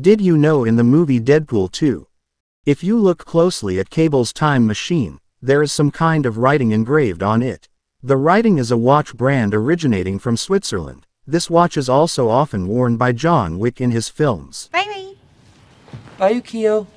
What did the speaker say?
Did you know in the movie Deadpool 2? If you look closely at Cable's time machine, there is some kind of writing engraved on it. The writing is a watch brand originating from Switzerland. This watch is also often worn by John Wick in his films. Bye bye. Bye, Yukio.